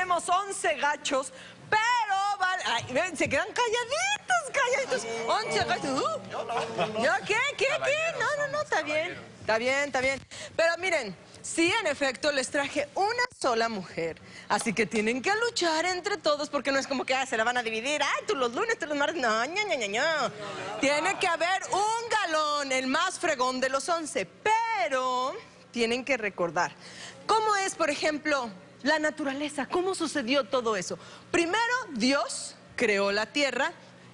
tenemos 11 gachos, pero... Ven, se quedan calladitos, calladitos. 11 gachos. Uh. ¿Ya qué? ¿Qué? ¿Qué? No, no, no, está bien. Está bien, está bien. Pero miren, sí, en efecto, les traje una sola mujer. Así que tienen que luchar entre todos porque no es como que ah, se la van a dividir. Ay, tú los lunes, tú los martes. No, ña, ña, ña, ña. Tiene que haber un galón, el más fregón de los 11. Pero tienen que recordar cómo es, por ejemplo, la naturaleza, cómo sucedió todo eso. Primero, Dios creó la tierra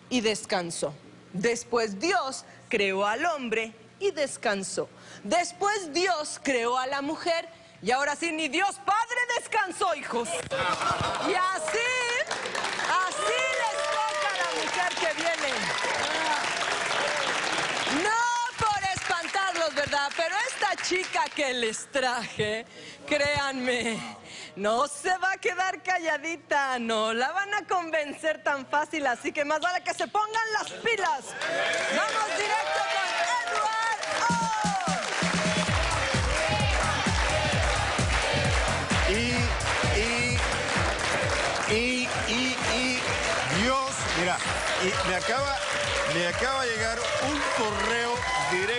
y descansó. Después Dios creó al hombre y descansó. Después Dios creó a la mujer y ahora sí, ni Dios Padre descansó, hijos. Y así, así les toca a la mujer que viene. No por espantarlos, ¿verdad? Pero esta chica que les traje, créanme, no se va a quedar calladita, no la van a convencer tan fácil, así que más vale que se pongan las pilas. Vamos directo con Edward O. Y, y, y, y, y, Dios, mira, y me acaba, me acaba de llegar un correo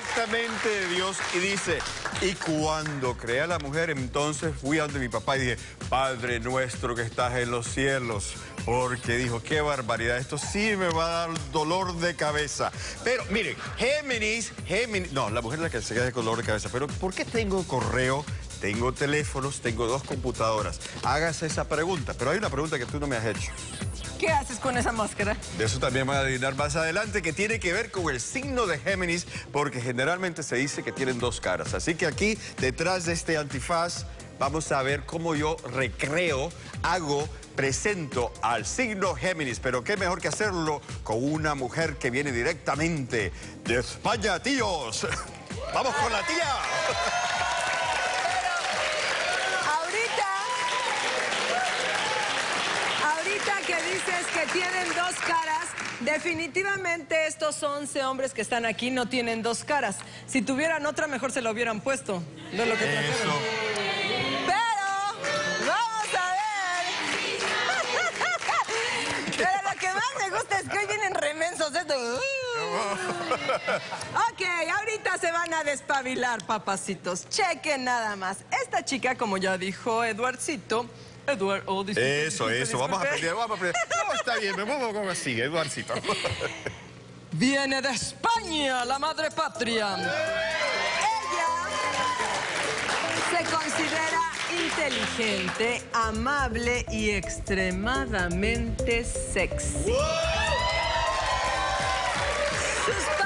directamente de Dios y dice, y cuando creé a la mujer, entonces fui a donde mi papá y dije, Padre nuestro que estás en los cielos, porque dijo, qué barbaridad, esto sí me va a dar dolor de cabeza. Pero miren, Géminis, Géminis, no, la mujer es la que se queda de dolor de cabeza, pero ¿por qué tengo correo? Tengo teléfonos, tengo dos computadoras. Hágase esa pregunta, pero hay una pregunta que tú no me has hecho. ¿Qué haces con esa máscara? De eso también van a adivinar más adelante, que tiene que ver con el signo de Géminis, porque generalmente se dice que tienen dos caras. Así que aquí, detrás de este antifaz, vamos a ver cómo yo recreo, hago, presento al signo Géminis. Pero qué mejor que hacerlo con una mujer que viene directamente de España, tíos. ¡Vamos con la tía! Ahorita, ahorita que dices que tienen dos caras, definitivamente estos 11 hombres que están aquí no tienen dos caras. Si tuvieran otra, mejor se lo hubieran puesto. De lo que. Pero, vamos a ver. Pero lo que más me gusta es que hoy vienen remensos. Esto. Ok, ahorita se van a despabilar, papacitos. Chequen nada más. Esta chica, como ya dijo Eduardcito, Eduard, oh, disculpe, Eso, eso, vamos a aprender, vamos a aprender. No, está bien, me muevo como así, Eduardcito. Viene de España, la madre patria. Ella se considera inteligente, amable y extremadamente sexy. Sus pasatiempos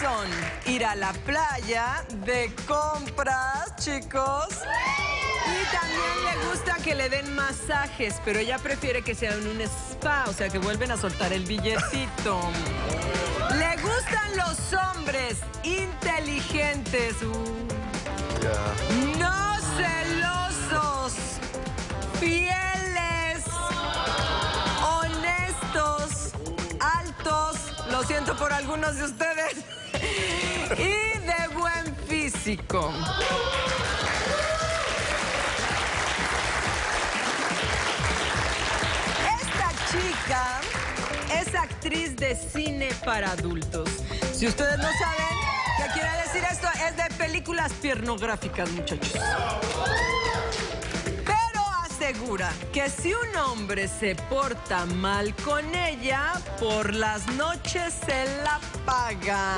son ir a la playa, de compras, chicos. Y también le gusta que le den masajes, pero ella prefiere que sea en un spa, o sea, que vuelven a soltar el billetito. Le gustan los hombres inteligentes, no celosos, fieles, honestos, altos, lo siento por algunos de ustedes, y de buen físico. Esta chica es actriz de cine para adultos. Si ustedes no saben qué quiere decir esto, es de películas piernográficas, muchachos. Pero asegura que si un hombre se porta mal con ella, por las noches se la paga.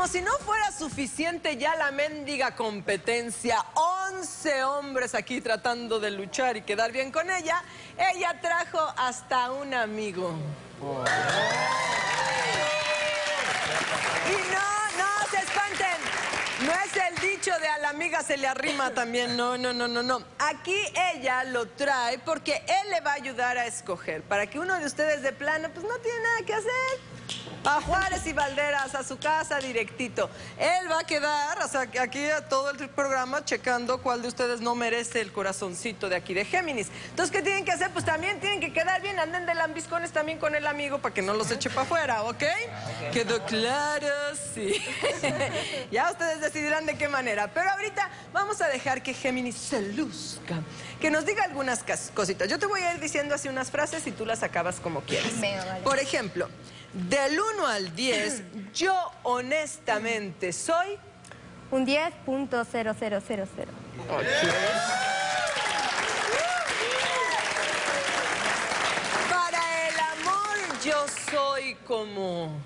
Como si no fuera suficiente ya la mendiga competencia, 11 hombres aquí tratando de luchar y quedar bien con ella, ella trajo hasta un amigo. Y no, no se espanten, no es el dicho de a la amiga se le arrima también. No, no, no, no, no. Aquí ella lo trae porque él le va a ayudar a escoger. Para que uno de ustedes de plano, pues no tiene nada que hacer. A Juárez y Valderas, a su casa directito. Él va a quedar, o sea, aquí a todo el programa checando cuál de ustedes no merece el corazoncito de aquí de Géminis. Entonces, ¿qué tienen que hacer? Pues también tienen que quedar bien, anden de lambiscones también con el amigo para que no los eche para afuera, ¿ok? Quedó claro, sí. ya ustedes decidirán de qué manera. Pero ahorita vamos a dejar que Géminis se luzca, que nos diga algunas cositas. Yo te voy a ir diciendo así unas frases y tú las acabas como quieras. Por ejemplo... Del 1 al 10, yo honestamente soy... Un 10.0000. Para el amor yo soy como...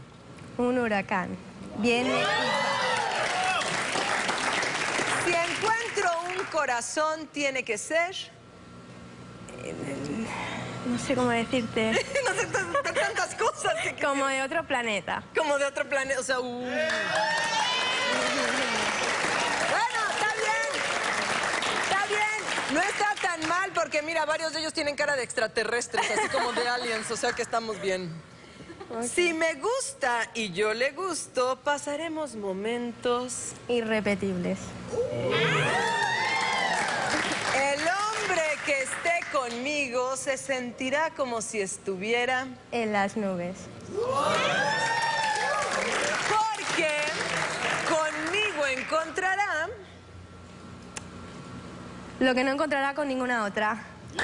Un huracán. Viene Si encuentro un corazón, tiene que ser... No sé cómo decirte. no sé tantas cosas. Como de otro planeta. Como de otro planeta, o sea... Uh. Bueno, está bien. Está bien. No está tan mal porque, mira, varios de ellos tienen cara de extraterrestres, así como de aliens, o sea que estamos bien. Si me gusta y yo le gusto, pasaremos momentos... Irrepetibles. El hombre que esté conmigo se sentirá como si estuviera... En las nubes. Porque conmigo encontrará... Lo que no encontrará con ninguna otra. Y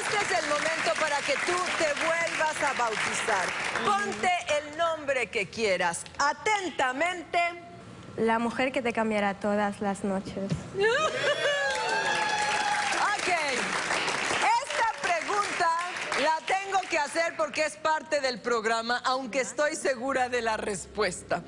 este es el momento para que tú te vuelvas a bautizar. Ponte el nombre que quieras. Atentamente. La mujer que te cambiará todas las noches. hacer porque es parte del programa, aunque estoy segura de la respuesta.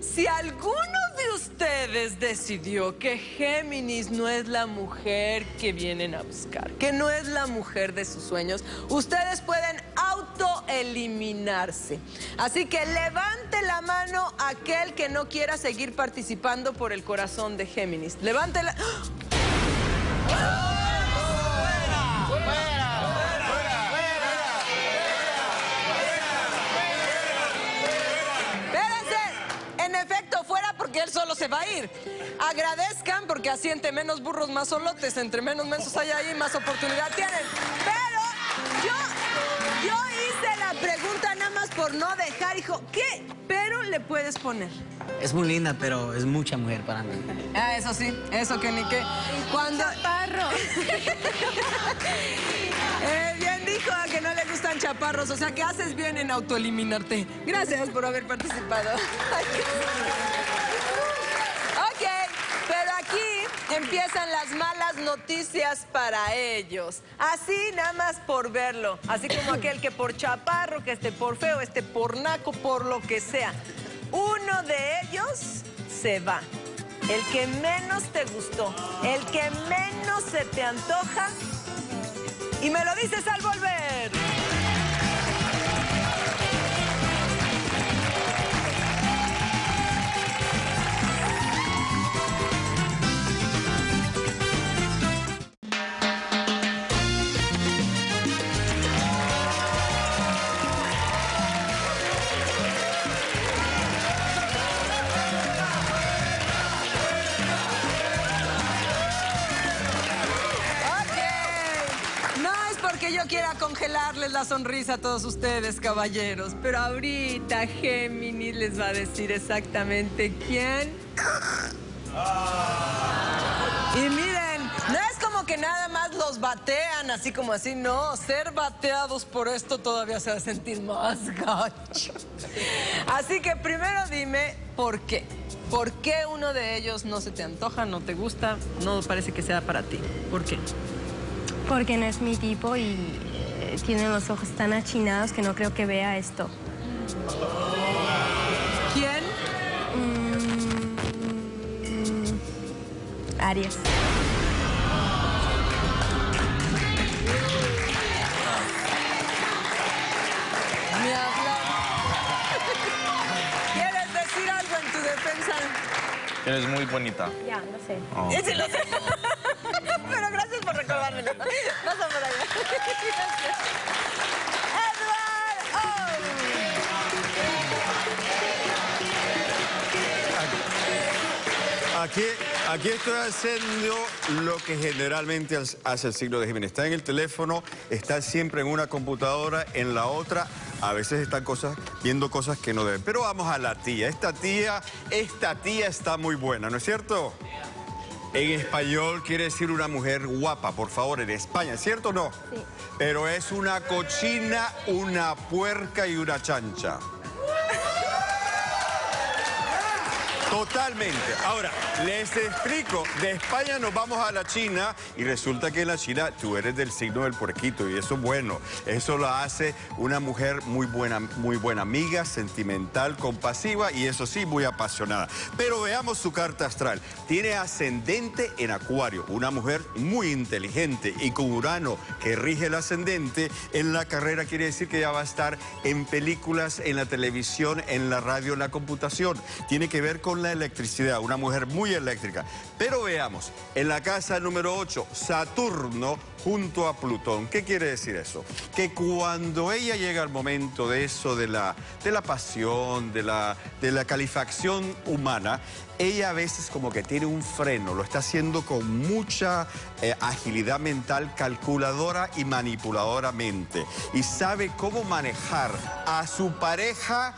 Si alguno de ustedes decidió que Géminis no es la mujer que vienen a buscar, que no es la mujer de sus sueños, ustedes pueden autoeliminarse. Así que levante la mano aquel que no quiera seguir participando por el corazón de Géminis. Levante la... ¡Ah! Porque él solo se va a ir. Agradezcan porque así entre menos burros más solotes, entre menos mensos hay ahí, más oportunidad tienen. Pero yo, yo hice la pregunta nada más por no dejar, hijo. ¿Qué pero le puedes poner? Es muy linda, pero es mucha mujer para mí. Ah, eso sí, eso que ni qué. Cuando... Chaparros. eh, bien dijo que no le gustan chaparros, o sea que haces bien en autoeliminarte. Gracias por haber participado. empiezan las malas noticias para ellos. Así nada más por verlo. Así como aquel que por chaparro, que esté por feo, este por naco, por lo que sea. Uno de ellos se va. El que menos te gustó, el que menos se te antoja. Y me lo dices al volver. Congelarles la sonrisa a todos ustedes, caballeros. Pero ahorita Géminis les va a decir exactamente quién. Y miren, no es como que nada más los batean así como así, no. Ser bateados por esto todavía se va a sentir más gacho. Así que primero dime por qué. ¿Por qué uno de ellos no se te antoja, no te gusta, no parece que sea para ti? ¿Por qué? Porque no es mi tipo y tiene los ojos tan achinados que no creo que vea esto. ¿Quién? Mm, Aries. Me habla. ¿Quieres decir algo en tu defensa? es muy bonita. Ya, no sé. Oh. Gracias por recordármelo. Pasa por allá. Aquí, aquí estoy haciendo lo que generalmente hace el signo de Jiménez. Está en el teléfono, está siempre en una computadora, en la otra. A veces están cosas, viendo cosas que no deben. Pero vamos a la tía. Esta tía, esta tía está muy buena, ¿no es cierto? En español quiere decir una mujer guapa, por favor, en España, ¿cierto o no? Sí. Pero es una cochina, una puerca y una chancha. Totalmente. Ahora, les explico. De España nos vamos a la China y resulta que en la China tú eres del signo del puerquito y eso es bueno. Eso lo hace una mujer muy buena, muy buena amiga, sentimental, compasiva y eso sí, muy apasionada. Pero veamos su carta astral. Tiene ascendente en Acuario, una mujer muy inteligente y con Urano que rige el ascendente en la carrera quiere decir que ya va a estar en películas, en la televisión, en la radio, en la computación. Tiene que ver con la electricidad, una mujer muy eléctrica. Pero veamos, en la casa número 8, Saturno junto a Plutón. ¿Qué quiere decir eso? Que cuando ella llega al momento de eso, de la, de la pasión, de la, de la calefacción humana, ella a veces como que tiene un freno, lo está haciendo con mucha eh, agilidad mental, calculadora y manipuladoramente. Y sabe cómo manejar a su pareja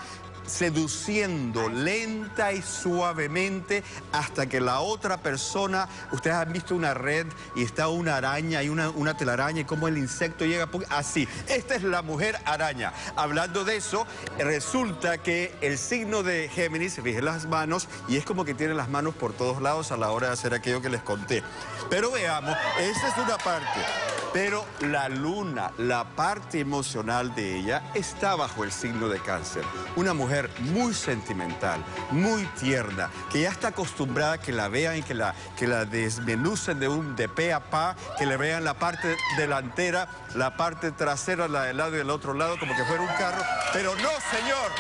seduciendo lenta y suavemente hasta que la otra persona, ustedes han visto una red y está una araña y una, una telaraña y cómo el insecto llega así. Esta es la mujer araña. Hablando de eso, resulta que el signo de Géminis rige las manos y es como que tiene las manos por todos lados a la hora de hacer aquello que les conté. Pero veamos, esa es una parte. Pero la luna, la parte emocional de ella, está bajo el signo de cáncer. Una mujer muy sentimental, muy tierna, que ya está acostumbrada a que la vean y que la, que la desmenucen de, un, de pe a pa, que le vean la parte delantera, la parte trasera, la del lado y del otro lado, como que fuera un carro. Pero no, señor,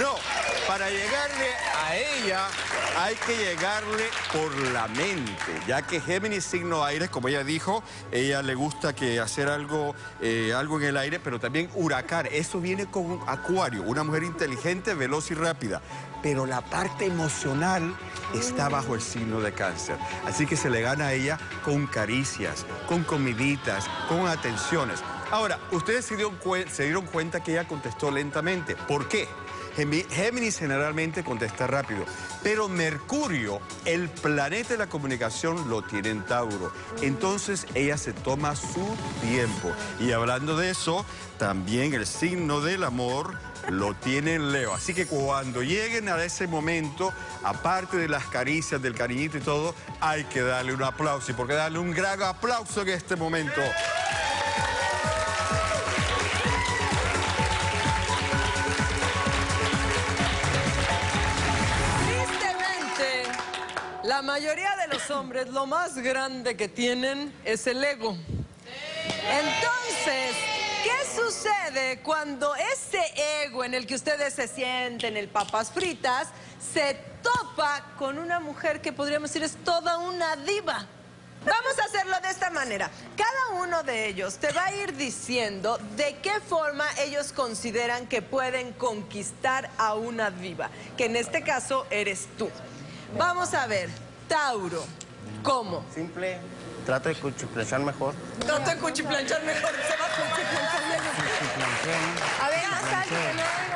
no. Para llegarle a ella hay que llegarle por la mente, ya que Géminis signo aire, como ella dijo, ella le gusta que hacer algo, eh, algo en el aire, pero también huracán. Eso viene con un acuario, una mujer inteligente, veloz y rápida. Pero la parte emocional está bajo el signo de cáncer. Así que se le gana a ella con caricias, con comiditas, con atenciones. Ahora, ustedes se dieron, cuenta que ella contestó lentamente. ¿Por qué? Géminis generalmente contesta rápido, pero Mercurio, el planeta de la comunicación, lo tiene en Tauro. Entonces ella se toma su tiempo. Y hablando de eso, también el signo del amor lo tiene en Leo. Así que cuando lleguen a ese momento, aparte de las caricias, del cariñito y todo, hay que darle un aplauso. Y por qué darle un gran aplauso en este momento. La mayoría de los hombres lo más grande que tienen es el ego. Entonces, ¿qué sucede cuando ese ego en el que ustedes se sienten, el papas fritas, se topa con una mujer que podríamos decir es toda una diva? Vamos a hacerlo de esta manera. Cada uno de ellos te va a ir diciendo de qué forma ellos consideran que pueden conquistar a una diva, que en este caso eres tú. Vamos a ver, Tauro, ¿cómo? Simple, trato de cuchiplanchar mejor. Trato de cuchiplanchar mejor, se va a cuchiplanchar A ver, a ver,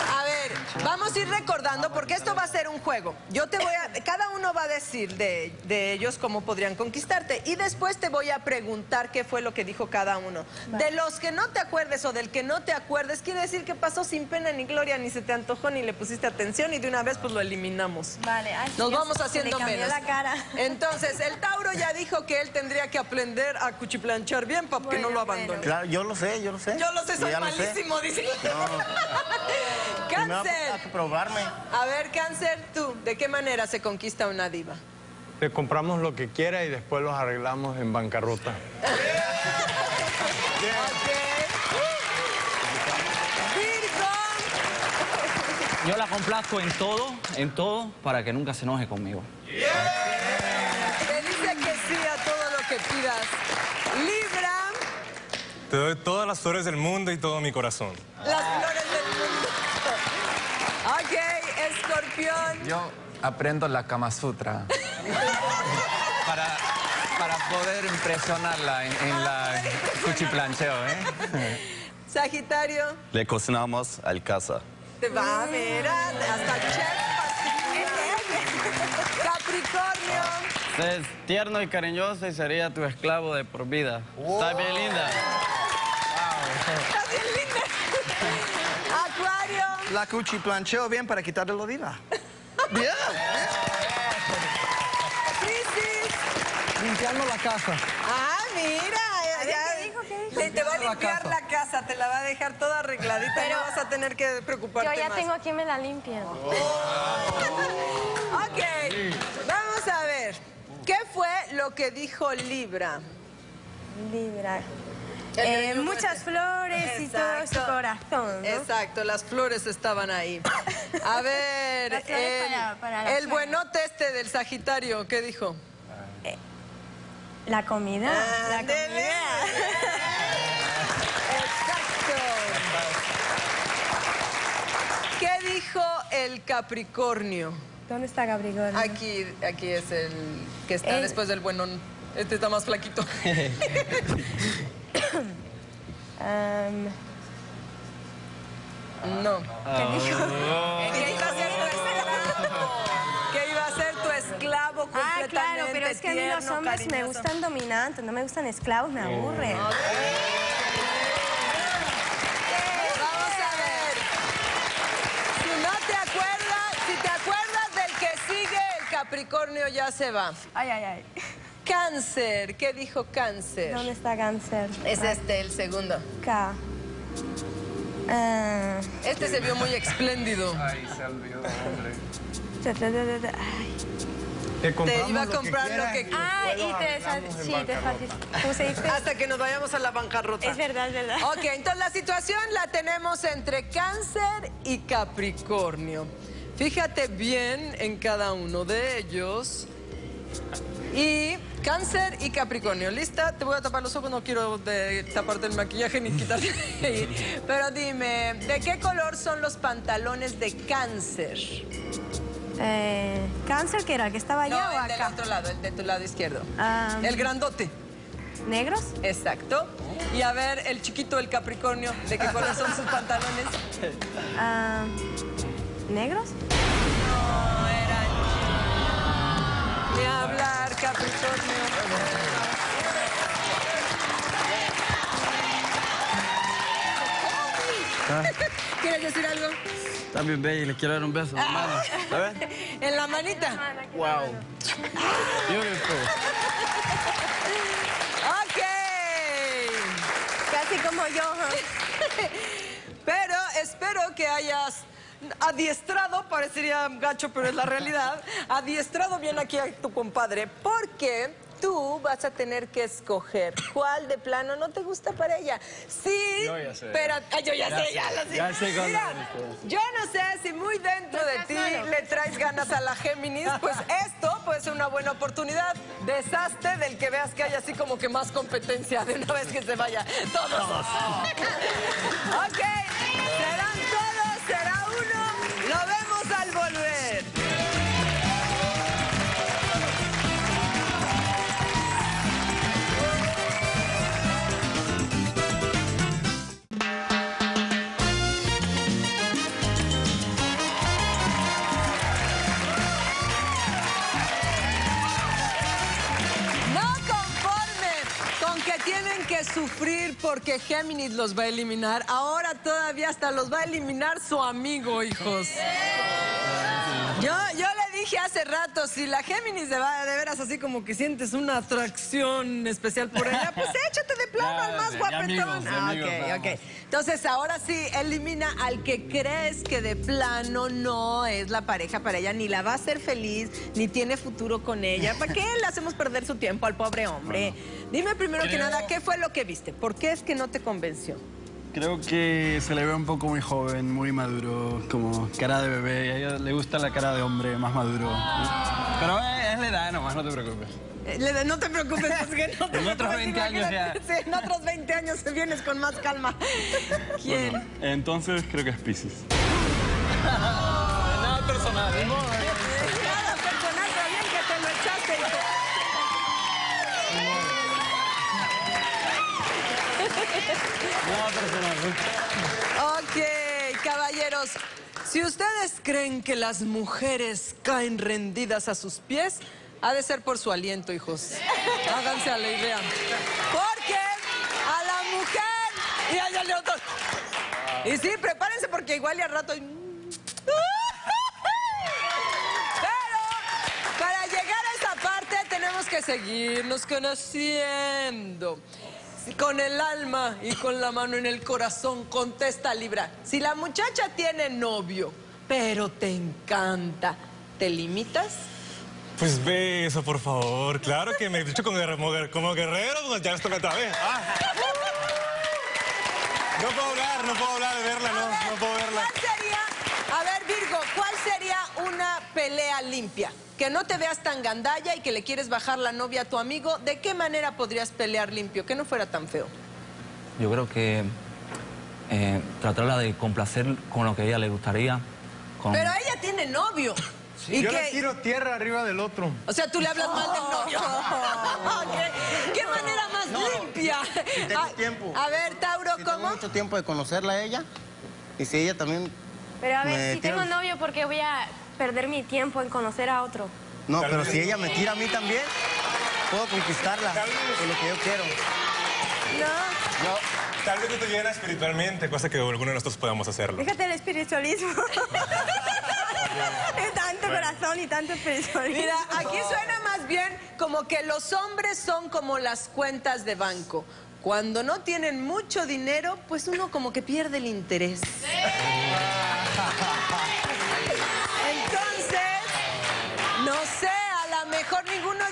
vamos a ir recordando porque esto va a ser un juego. Yo te voy a, cada uno va a decir de, de, ellos cómo podrían conquistarte y después te voy a preguntar qué fue lo que dijo cada uno. De los que no te acuerdes o del que no te acuerdes, quiere decir que pasó sin pena ni gloria, ni se te antojó, ni le pusiste atención y de una vez pues lo eliminamos. Vale, Ay, Nos vamos haciendo le menos. la cara. Entonces, el Tauro ya dijo que él tendría que aprender a cuchiplanchar bien para que no lo abandone. Claro, yo lo sé, yo lo sé. Yo lo sé, soy malísimo, dice. Primero Cáncer. Hay que probarme. A ver, Cáncer, tú, ¿de qué manera se conquista una diva? Le compramos lo que quiera y después los arreglamos en bancarrota. Virgo. Yo la complazco en todo, en todo, para que nunca se enoje conmigo. pidas. Libra, Te doy todas las flores del mundo y todo mi corazón. las flores del mundo. Ok, escorpión. Yo aprendo la Kama Sutra. para, para poder impresionarla en, en la cuchiplancheo, ¿eh? Sagitario. Le cocinamos al casa. Te va a ver hasta el chef. Capricornio. Es tierno y cariñoso y sería tu esclavo de por vida. Está bien linda. Está bien linda. Acuario. La cuchi plancheo bien para quitarle lo diva. Bien. Piscis. Limpiando la casa. Ah, mira. ya- ¿qué dijo? ¿Qué dijo? Le- te va a La limpiar casa. la casa, te la va a dejar toda arregladita. Pero no vas a tener que preocuparte Yo ya más. tengo quien me la limpia. Ok, vamos a ver. ¿Qué fue lo que dijo Libra? Libra. Eh, muchas flores y todo su corazón. ¿no? Exacto, las flores estaban ahí. A ver, el, para- para la el buenote este del Sagitario, ¿qué dijo? La comida. la Ándele. comida. Exacto. ¿Qué dijo el Capricornio? ¿Dónde está Capricornio? Aquí, aquí es el que está El- después del buenón. Este está más flaquito. Am, No. ¿Qué dijo? Que iba a ser tu esclavo. Que iba a ser tu esclavo Ah, completamente claro, pero es que a mí los tierno, hombres me cariñoso. gustan dominantes, no me gustan esclavos, me aburren. Vamos a ver. Si no te acuerdas, si te acuerdas del que sigue, el Capricornio ya se va. Ay, ay, ay. Cáncer, ¿qué dijo cáncer? ¿Dónde está cáncer? Es este, el segundo. K. Ah, Este se vio muy espléndido. Ay, se olvidó, hombre. Ay. Te Te iba a lo que comprar lo que... Ah, y te Sí, te bancarrota. desha- ¿Cómo se dice? Hasta que nos vayamos a la bancarrota. Es verdad, es verdad. Ok, entonces la situación la tenemos entre cáncer y Capricornio. Fíjate bien en cada uno de ellos. Y cáncer y Capricornio. ¿Lista? Te voy a tapar los ojos, no quiero de- taparte el maquillaje ni quitarte. Pero dime, ¿de qué color son los pantalones de cáncer? Eh, ¿Cáncer que era? ¿El que estaba allá No, o el del otro lado, el de tu lado izquierdo. Ah, El grandote. ¿Negros? Exacto. Y a ver, el chiquito, el Capricornio, ¿de qué color son sus pantalones? Ah, ¿Negros? No, eran Capricornio. ¿Quieres decir algo? Está bien bella y le quiero dar un beso. hermano. A ver. En la manita. Wow. Beautiful. Ok. Casi como yo. ¿huh? Pero espero que hayas adiestrado, parecería gacho, pero es la realidad, adiestrado bien aquí a tu compadre, porque tú vas a tener que escoger cuál de plano no te gusta para ella. Sí, Yo ya sé. pero ay, yo ya, Ya sé, sé, ya lo sé. ya sé cuándo Mira, yo no sé si muy dentro de ti le traes ganas a la Géminis, pues esto puede ser una buena oportunidad. Deshazte del que veas que hay así como que más competencia de una vez que se vaya. Todos. ok, sufrir porque Géminis los va a eliminar, ahora todavía hasta los va a eliminar su amigo, hijos. Yo, yo le dije hace rato, si la Géminis de, va- de veras así como que sientes una atracción especial por ella, pues échate de plano Ya, al más guapetón. Ah, amigos, ok, ok. Entonces ahora sí, elimina al que crees que de plano no es la pareja para ella, ni la va a hacer feliz, ni tiene futuro con ella. ¿Para qué le hacemos perder su tiempo al pobre hombre? Dime primero que nada, ¿qué fue lo que viste? ¿Por qué es que no te convenció? Creo que se le ve un poco muy joven, muy maduro, como cara de bebé. A ella le gusta la cara de hombre más maduro. Pero es, es la edad nomás, no te preocupes. Eh, le- No te preocupes, pues que no te En otros preocupes, 20 años. Sí, en otros 20 años vienes con más calma. ¿Quién? Entonces creo que es Pisces. Nada personal, ni Ok, caballeros. Si ustedes creen que las mujeres caen rendidas a sus pies, ha de ser por su aliento, hijos. Háganse a la idea. Porque a la mujer... Y allá le otro. Y sí, prepárense porque igual y al rato... Pero para llegar a esa parte tenemos que seguirnos conociendo. Con el alma y con la mano en el corazón, contesta Libra. Si la muchacha tiene novio, pero te encanta, ¿te limitas? Pues ve eso, por favor. Claro que me he dicho como, guerrero, como guerrero, pues ya esto me vez. Ah. No puedo hablar, no puedo hablar de verla, no, no puedo verla. ¿Cuál sería, a ver Virgo, cuál sería una pelea limpia? Que no te veas tan gandalla y que le quieres bajar la novia a tu amigo. ¿De qué manera podrías pelear limpio? Que no fuera tan feo. Yo creo que eh, tratarla de complacer con lo que a ella le gustaría. Con... Pero ella tiene novio. ¿Y Yo qué? le tiro tierra arriba del otro. O sea, tú le hablas mal del novio. ¿Qué, qué manera más limpia? Si tengo A- tiempo. A ver, Tauro, Si tengo ¿cómo? mucho tiempo de conocerla a ella. Y si ella también... Pero a ver, si tira- tengo novio, ¿por qué voy a perder mi tiempo en conocer a otro? No, pero si ella me tira a mí también, puedo conquistarla con lo que yo quiero. No. Tal vez no te llena espiritualmente, cosa que alguno de nosotros podamos hacerlo. Fíjate el espiritualismo. Es tanto corazón y tanto espiritualismo. Mira, aquí suena más bien como que los hombres son como las cuentas de banco. Cuando no tienen mucho dinero, pues uno como que pierde el interés. Entonces,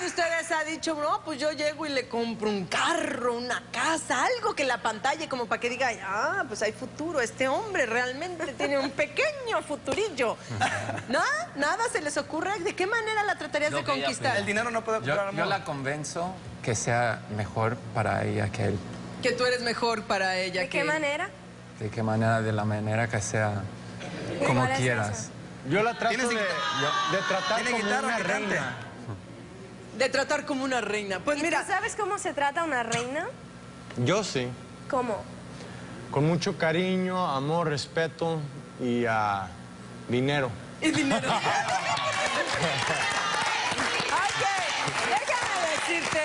ustedes ha dicho, no, pues yo llego y le compro un carro, una casa, algo que la pantalla como para que diga, ah, pues hay futuro, este hombre realmente tiene un pequeño futurillo. ¿No? ¿Nada se les ocurre? ¿De qué manera la tratarías de conquistar? dinero no puede yo, yo la convenzo que sea mejor para ella que él. Que tú eres mejor para ella. ¿De que qué él. manera? ¿De qué manera? De la manera que sea como ¿Cuál es quieras. Yo la trato de, ¿Tienes de tratar ¿Tiene como guitarra una reina. De tratar como una reina. Pues ¿Y mira, tú sabes cómo se trata una reina? Yo sí. ¿Cómo? Con mucho cariño, amor, respeto y ah, dinero. y dinero. decirte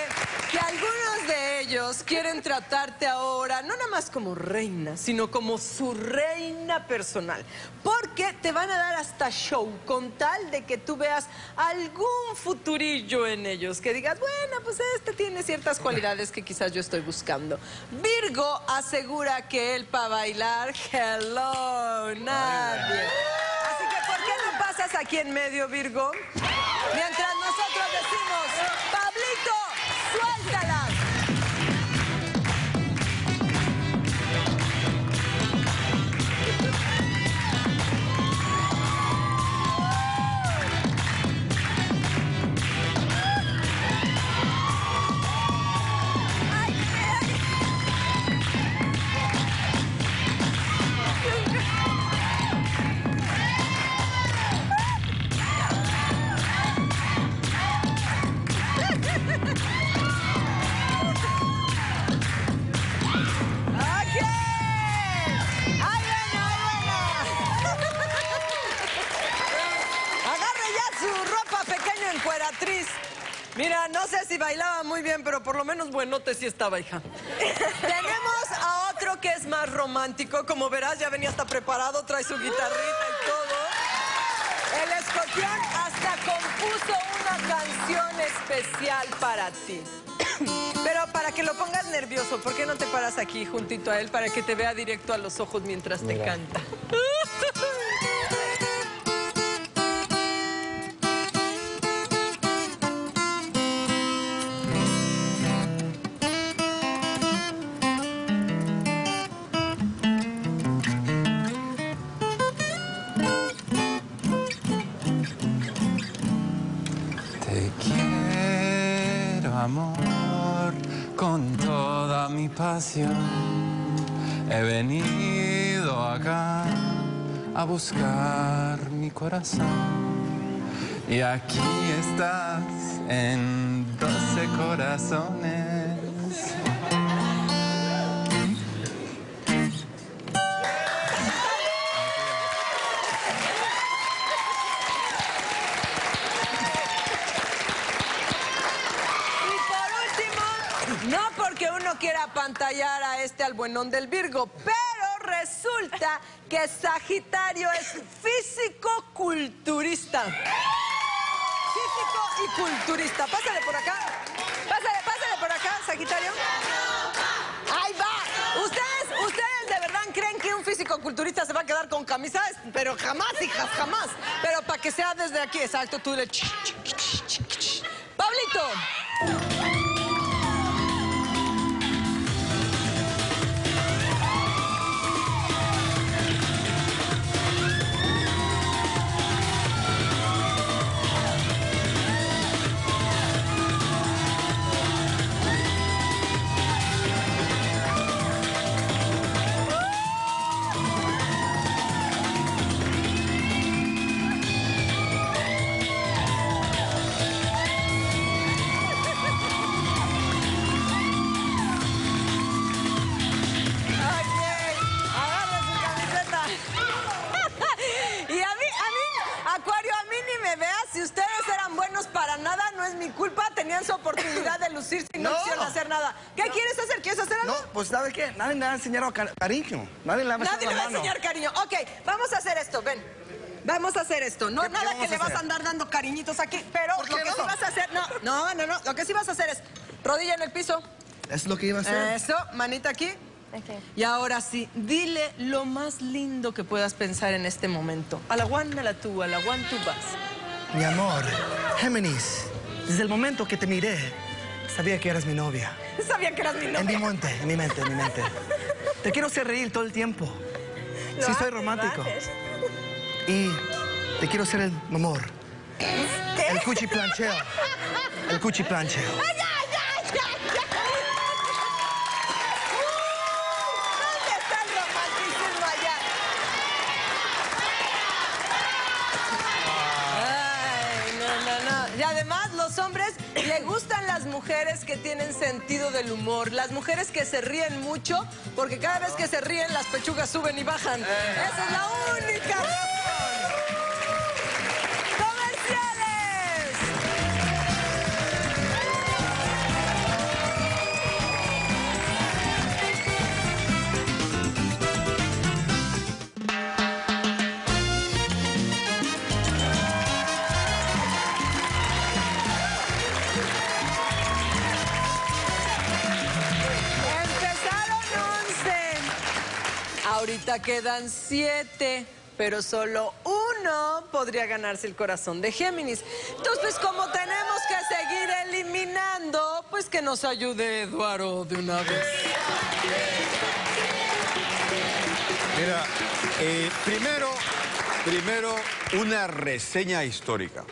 que algunos de ellos quieren tratarte ahora no nada más como reina, sino como su reina personal. Porque te van a dar hasta show con tal de que tú veas algún futurillo en ellos. Que digas, bueno, pues este tiene ciertas cualidades que quizás yo estoy buscando. Virgo asegura que él para bailar, hello, nadie. Así que, ¿por qué no pasas aquí en medio, Virgo? Mientras nosotros decimos, suéltala. Buenote sí estaba, hija. Tenemos a otro que es más romántico. Como verás, ya venía hasta preparado, trae su guitarrita y todo. El escorpión hasta compuso una canción especial para ti. Pero para que lo pongas nervioso, ¿por qué no te paras aquí juntito a él para que te vea directo a los ojos mientras te Mira. canta? Te He venido acá a buscar mi corazón. Y aquí estás en 12 corazones. Pantallar a este albuenón del Virgo, pero resulta que Sagitario es físico-culturista. Físico y culturista. Pásale por acá. Pásale, pásale por acá, Sagitario. Ahí va. Ustedes, ustedes de verdad creen que un físico-culturista se va a quedar con camisas, pero jamás, hijas, jamás. Pero para que sea desde aquí, exacto, tú le... Pablito. Pues ¿sabe qué? Nadie le ha enseñado car- cariño. Nadie le ha Nadie le va a enseñar cariño. Ok, vamos a hacer esto, ven. Vamos a hacer esto. No, ¿Qué- qué nada que le vas a andar dando cariñitos aquí, pero ¿Por lo que sí vas a hacer, no, no, no, no, lo que sí vas a hacer es rodilla en el piso. Es lo que iba a hacer. Eso, manita aquí. Y ahora sí, dile lo más lindo que puedas pensar en este momento. A la one, a la tú, a la one, tú vas. Mi amor, Géminis, desde el momento que te miré, sabía que eras mi novia. Sabía que eras mi En mi novia. mente, en mi mente, en mi mente. Te quiero hacer reír todo el tiempo. Lo Sí, soy haces, romántico. lo haces. Y te quiero hacer el amor. El cuchi plancheo. El cuchi plancheo. ¡Ay, ay, ay, ay, ay! ¿Dónde está el romanticismo allá? Ay, no, no, no. Y además, las mujeres que tienen sentido del humor, las mujeres que se ríen mucho, porque cada vez que se ríen, las pechugas suben y bajan. Esa es la única razón. Ahorita quedan 7, pero solo uno podría ganarse el corazón de Géminis. Entonces, pues como tenemos que seguir eliminando, pues que nos ayude Eduardo de una vez. Mira, eh, primero, primero una reseña histórica.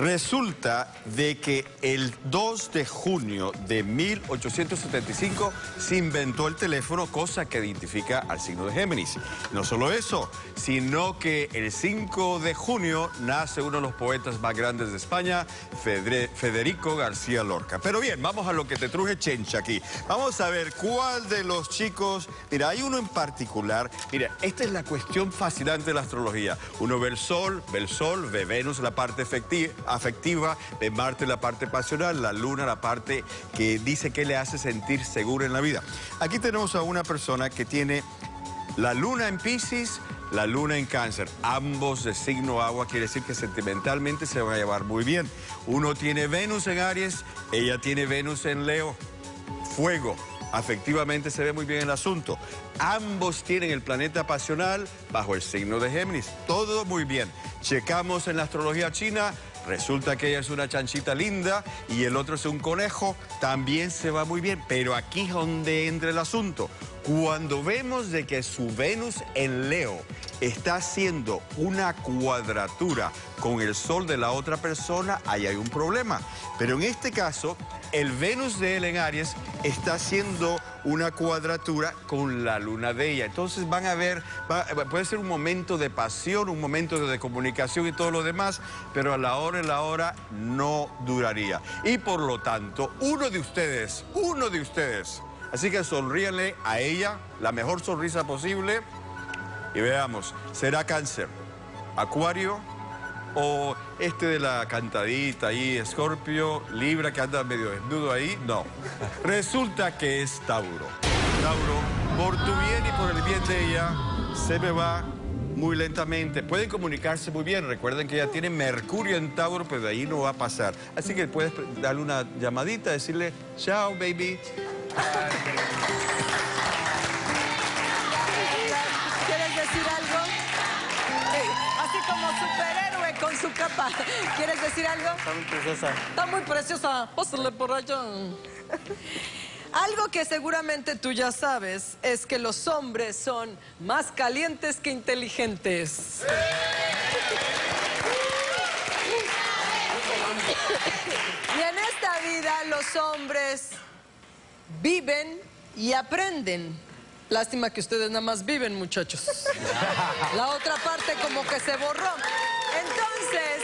Resulta de que el 2 de junio de 1875 se inventó el teléfono, cosa que identifica al signo de Géminis. No solo eso, sino que el 5 de junio nace uno de los poetas más grandes de España, Federico García Lorca. Pero bien, vamos a lo que te truje Chencha aquí. Vamos a ver cuál de los chicos... Mira, hay uno en particular. Mira, esta es la cuestión fascinante de la astrología. Uno ve el sol, ve el sol, ve Venus la parte efecti- afectiva, ve Marte la parte pasional, la luna la parte que dice que le hace sentir seguro en la vida. Aquí tenemos a una persona que tiene la luna en Pisces, la luna en Cáncer, ambos de signo agua, quiere decir que sentimentalmente se van a llevar muy bien. Uno tiene Venus en Aries, ella tiene Venus en Leo, fuego. Afectivamente se ve muy bien el asunto. Ambos tienen el planeta pasional bajo el signo de Géminis. Todo muy bien. Checamos en la astrología china. Resulta que ella es una chanchita linda y el otro es un conejo. También se va muy bien. Pero aquí es donde entra el asunto. Cuando vemos de que su Venus en Leo está haciendo una cuadratura con el sol de la otra persona, ahí hay un problema. Pero en este caso, el Venus de él en Aries está haciendo una cuadratura con la luna de ella. Entonces van a ver, puede ser un momento de pasión, un momento de comunicación y todo lo demás, pero a la hora y la hora no duraría. Y por lo tanto, uno de ustedes, uno de ustedes, así que sonríanle a ella la mejor sonrisa posible y veamos, ¿será cáncer, acuario o este de la cantadita ahí, Escorpio, Libra que anda medio desnudo ahí? No. Resulta que es Tauro. Tauro, por tu bien y por el bien de ella, se me va muy lentamente. Pueden comunicarse muy bien. Recuerden que ella tiene Mercurio en Tauro, pero de ahí no va a pasar. Así que puedes darle una llamadita, decirle, chao, baby. ¿Quieres decir algo? Eh, Así como superhéroe con su capa. ¿Quieres decir algo? Está muy preciosa. Está muy preciosa. Pásale por allá. Algo que seguramente tú ya sabes es que los hombres son más calientes que inteligentes. Y en esta vida los hombres viven y aprenden. Lástima que ustedes nada más viven, muchachos. La otra parte como que se borró. Entonces,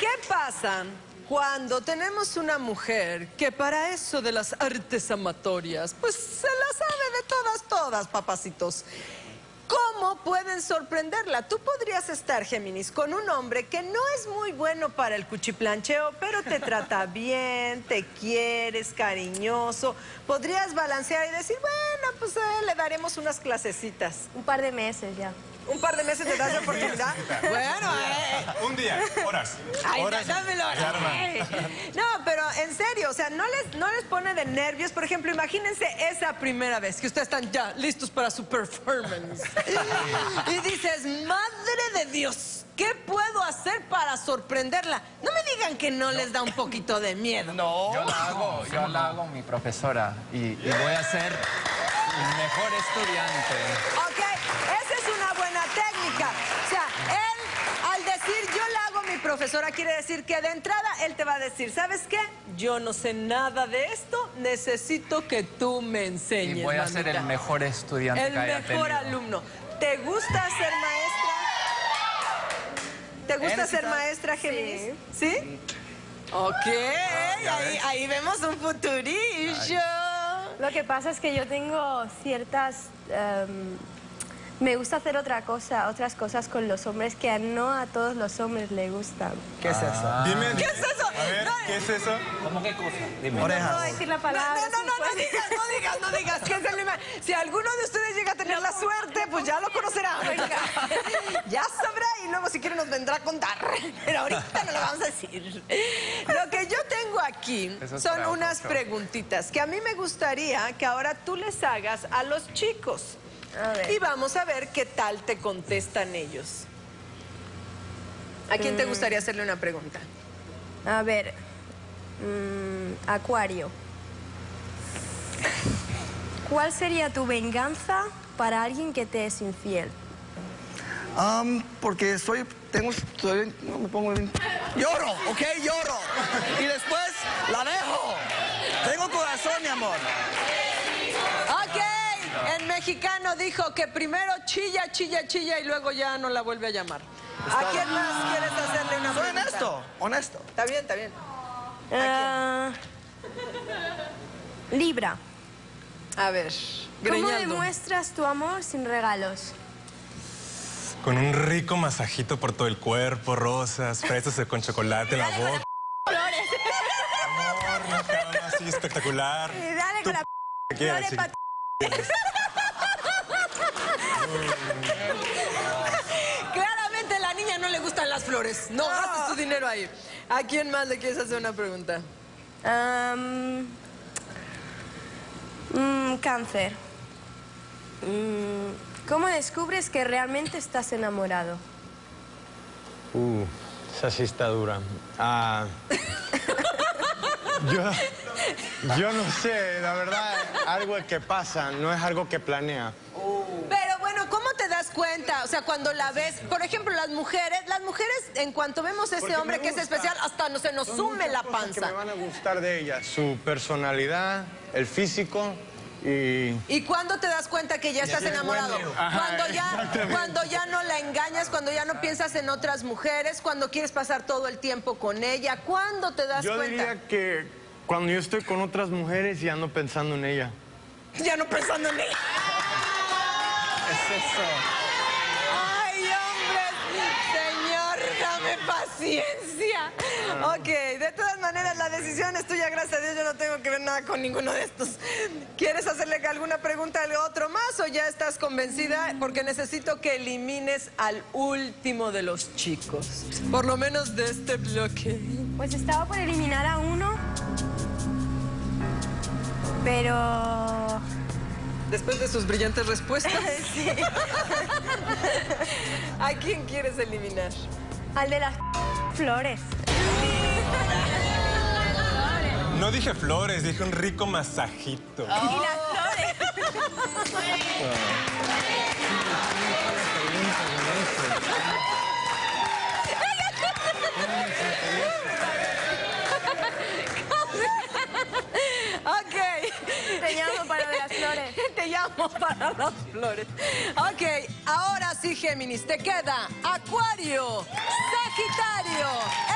¿qué pasa cuando tenemos una mujer que para eso de las artes amatorias, pues se la sabe de todas, todas, papacitos? ¿Cómo pueden sorprenderla? Tú podrías estar, Géminis, con un hombre que no es muy bueno para el cuchiplancheo, pero te trata bien, te quieres, cariñoso. Podrías balancear y decir, bueno, pues eh, le daremos unas clasecitas. Un par de meses ya. ¿Un par de meses te das la oportunidad? bueno, eh. Un día, horas. Ay, horas. dámelo. Ay. No, pero en serio, o sea, ¿no les, no les pone de nervios. Por ejemplo, imagínense esa primera vez que ustedes están ya listos para su performance. Y dices, madre de Dios, ¿qué puedo hacer para sorprenderla? No me digan que no les da un poquito de miedo. No. Yo la hago, yo la hago mi profesora y, y voy a ser el mejor estudiante. Ok, esa es una buena técnica. O sea, él, al decir yo la hago mi profesora, quiere decir que de entrada él te va a decir, ¿sabes qué? Yo no sé nada de esto, necesito que tú me enseñes. Y voy a ser el mamita". mejor estudiante El que haya mejor tenido. alumno. ¿Te gusta ser maestra? ¿Te gusta ¿Eres ser maestra, Géminis? ¿Sí? Ok, ya ahí, ahí vemos un futurillo. Lo que pasa es que yo tengo ciertas... em, me gusta hacer otra cosa, otras cosas con los hombres que a no a todos los hombres les gustan. ¿Qué es eso? Dime. ¿Qué es eso? A ver, No, ¿qué es eso? ¿Cómo qué cosa? Dime. No puedo Orejas. decir la No, palabra. no, no, no, no pues. digas, no digas, no digas. que es el ima- Si alguno de ustedes llega a tener la suerte, pues ya lo conocerá. Ya sabrá y luego si quiere nos vendrá a contar. Pero ahorita no lo vamos a decir. Lo que yo tengo aquí son unas preguntitas que a mí me gustaría que ahora tú les hagas a los chicos. A ver. Y vamos a ver qué tal te contestan ellos. ¿A quién Mm. te gustaría hacerle una pregunta? A ver, mm, Acuario. ¿Cuál sería tu venganza para alguien que te es infiel? Am, porque soy, tengo, no me pongo bien. Lloro, ¿ok? Lloro. Y después la dejo. Tengo corazón, mi amor. El mexicano dijo que primero chilla, chilla, chilla y luego ya no la vuelve a llamar. ¿A quién más quieres hacerle una Soy pregunta? honesto, honesto. Está bien, está bien. Ah, Libra. A ver, ¿Cómo demuestras tu amor sin regalos? Con un rico masajito por todo el cuerpo, rosas, fresas con chocolate en la boca. Amor, una cama así espectacular. Y dale con la ¿Qué quieras, flores Claramente a la niña no le gustan las flores. No gastes tu dinero ahí. ¿A quién más le quieres hacer una pregunta? Mm, cáncer. Mm, ¿Cómo descubres que realmente estás enamorado? Uh, esa sí está dura. Ah, yo, yo no sé, la verdad, algo que pasa, no es algo que planea. Pero bueno, ¿cómo te das cuenta? O sea, cuando la ves, por ejemplo, las mujeres, las mujeres, en cuanto vemos a ese Porque hombre que es especial, hasta no se nos Son sume la cosas que panza. me van a gustar de ella. Su personalidad, el físico y... ¿Y cuándo te das cuenta que ya estás es enamorado? Ajá, Cuando ya, cuando ya no la engañas, cuando ya no piensas en otras mujeres, cuando quieres pasar todo el tiempo con ella. ¿Cuándo te das Yo cuenta? diría que cuando yo estoy con otras mujeres y ando pensando en ella. Ya no pensando en ella. Es eso. Ay, hombre, señor, dame paciencia. Ok, de todas maneras, la decisión es tuya, gracias a Dios, yo no tengo que ver nada con ninguno de estos. ¿Quieres hacerle alguna pregunta al otro más o ya estás convencida? Porque necesito que elimines al último de los chicos. Por lo menos de este bloque. Pues estaba por eliminar a uno, pero... Después de sus brillantes respuestas. Sí. ¿A quién quieres eliminar? Al de las flores. No dije flores, dije un rico masajito. Y las flores. Ok. Te llamo para lo de las Te llamo para las flores. Ok, ahora sí, Géminis, te queda Acuario, Sagitario,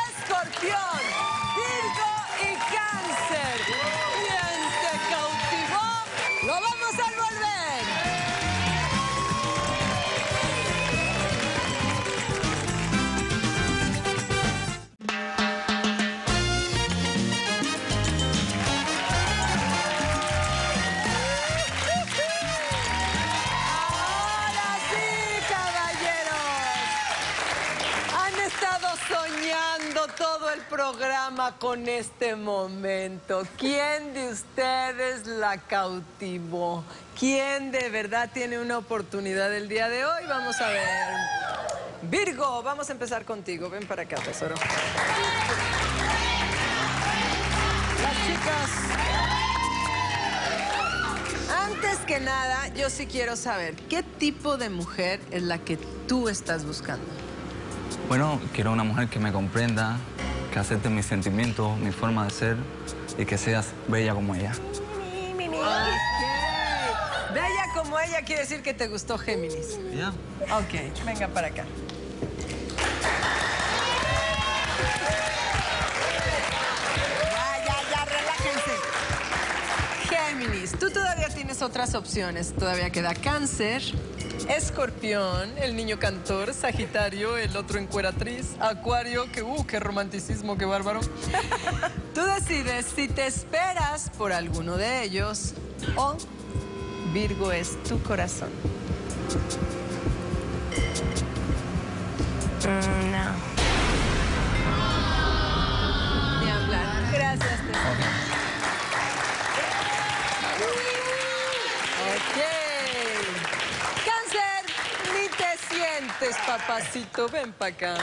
Escorpión, Virgo y Cáncer. Programa con este momento. ¿Quién de ustedes la cautivó? ¿Quién de verdad tiene una oportunidad el día de hoy? Vamos a ver. Virgo, vamos a empezar contigo. Ven para acá, tesoro. Las chicas. Antes que nada, yo sí quiero saber, ¿qué tipo de mujer es la que tú estás buscando? Bueno, quiero una mujer que me comprenda, que acepte mis sentimientos, mi forma de ser y que seas bella como ella. Bella como ella quiere decir que te gustó Géminis. ¿Ya? Ok, venga para acá. Ya, ya, ya, relájense. Géminis, tú todavía tienes otras opciones. Todavía queda Cáncer, Escorpión, el niño cantor, Sagitario, el otro encueratriz, Acuario, que uh, qué romanticismo, qué bárbaro. Tú decides si te esperas por alguno de ellos o Virgo es tu corazón. Mm, no. Ni hablar. Gracias, tesoro. Ok. Cáncer, ni papacito. Ven para acá.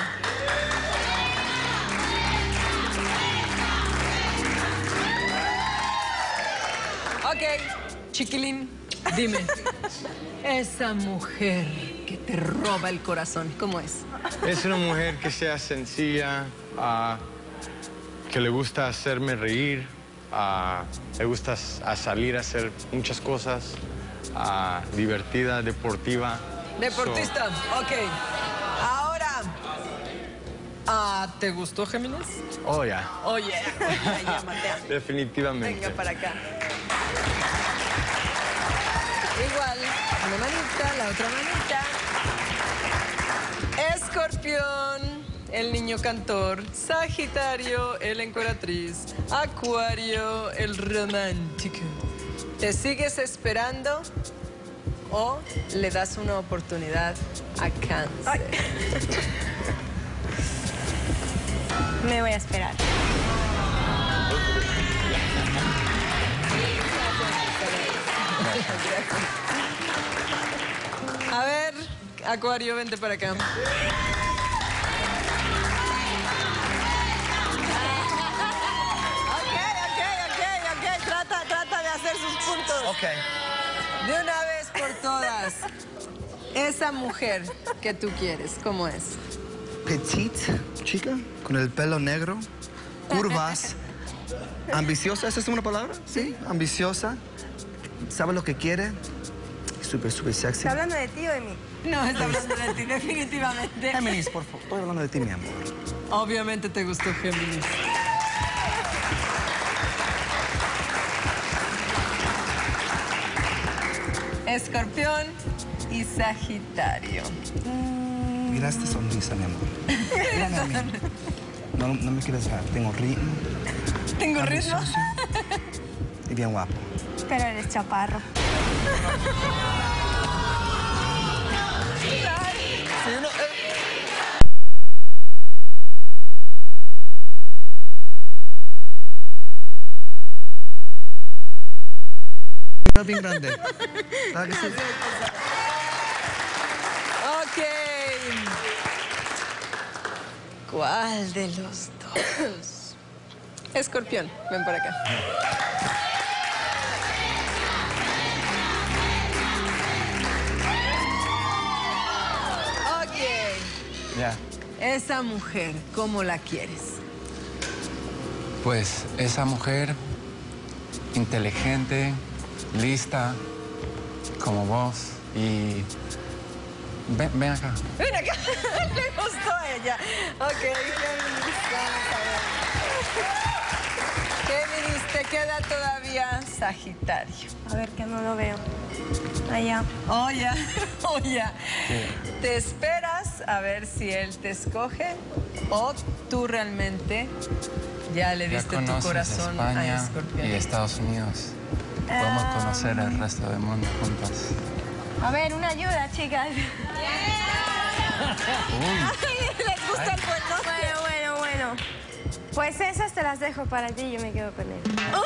Ok, chiquilín, dime. Esa mujer que te roba el corazón, ¿cómo es? Es una mujer que sea sencilla, ah, que le gusta hacerme reír, ah, le gusta a salir a hacer muchas cosas, ah, divertida, deportiva. Deportista, ok. Ahora, ah, ¿te gustó Géminis? So, oh, ya, Oye, llámate. definitivamente. Venga para acá. Igual, una manita, la otra manita. Escorpión, el niño cantor. Sagitario, el encueratriz. Acuario, el romántico. ¿Te sigues esperando o le das una oportunidad a Cáncer? Me voy a esperar. A ver, Acuario, vente para acá. Ok, ok, ok, ok. Trata, trata de hacer sus puntos. Ok. De una vez por todas. Esa mujer que tú quieres, ¿cómo es? petite, chica, con el pelo negro, curvas, ambiciosa, ¿esa es una palabra? Sí, ambiciosa, sabe lo que quiere, súper, súper sexy. ¿Está hablando de ti o de mí? No, está hablando de ti, definitivamente. Géminis, por favor, estoy hablando de ti, mi amor. Obviamente te gustó Géminis. Escorpión y Sagitario. Mira esta sonrisa, mi amor. Mírame a mí. No, no me quieres dejar, tengo ritmo. ¿Tengo ritmo? Y bien guapo. Pero eres chaparro. Está bien grande. ¿Verdad que sí? Ok. ¿Cuál de los dos? Escorpión, ven para acá. Ok. Ya. Esa mujer, ¿cómo la quieres? Pues esa mujer inteligente, lista, como vos y... Ven, ven acá. Ven acá, le gustó a ella. Ok, Géminis, vamos a ver. Géminis, te queda todavía Sagitario. A ver, que no lo veo. Allá. Oh, ya, oh, ya. Te esperas a ver si él te escoge o tú realmente ya le Ya diste tu corazón a España Escorpión. y Estados Unidos. Podemos Ah. conocer el resto del mundo juntos. A ver, una ayuda, chicas. Ay, les gusta el nombre. Bueno, bueno, bueno. Pues esas te las dejo para ti y yo me quedo con él. ¡Oh!